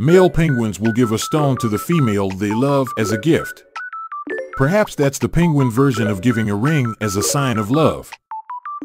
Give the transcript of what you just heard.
Male penguins will give a stone to the female they love as a gift. Perhaps that's the penguin version of giving a ring as a sign of love.